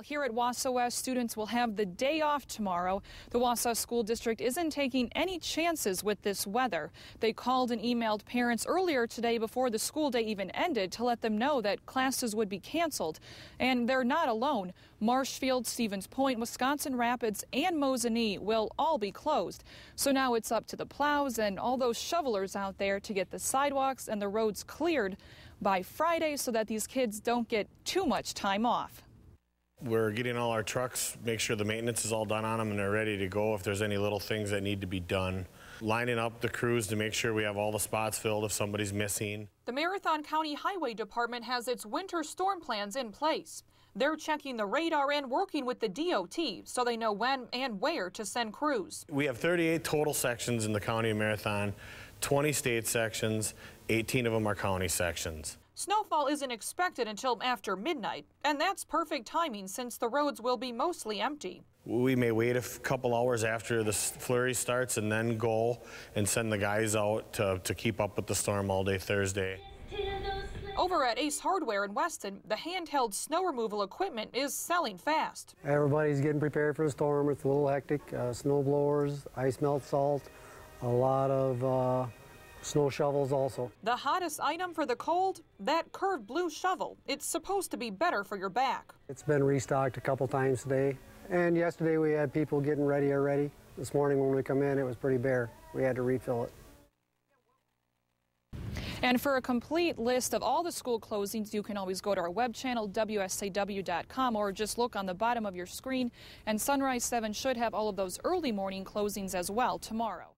Well, here at Wausau students will have the day off tomorrow. The Wausau School District isn't taking any chances with this weather. They called and emailed parents earlier today before the school day even ended to let them know that classes would be canceled. And they're not alone. Marshfield, Stevens Point, Wisconsin Rapids, and Mosinee will all be closed. So now it's up to the plows and all those shovelers out there to get the sidewalks and the roads cleared by Friday so that these kids don't get too much time off. We're getting all our trucks, make sure the maintenance is all done on them and they're ready to go if there's any little things that need to be done. Lining up the crews to make sure we have all the spots filled if somebody's missing. The Marathon County Highway Department has its winter storm plans in place. They're checking the radar and working with the DOT so they know when and where to send crews. We have 38 total sections in the County of Marathon, 20 state sections, 18 of them are county sections. Snowfall isn't expected until after midnight, and that's perfect timing since the roads will be mostly empty. We may wait a couple hours after the flurry starts and then go and send the guys out to, to keep up with the storm all day Thursday. Over at Ace Hardware in Weston, the handheld snow removal equipment is selling fast. Everybody's getting prepared for the storm. It's a little hectic. Uh, snow blowers, ice melt salt, a lot of uh, Snow shovels also. The hottest item for the cold? That curved blue shovel. It's supposed to be better for your back. It's been restocked a couple times today. And yesterday we had people getting ready already. This morning when we come in, it was pretty bare. We had to refill it. And for a complete list of all the school closings, you can always go to our web channel, WSAW.com, or just look on the bottom of your screen. And Sunrise 7 should have all of those early morning closings as well tomorrow.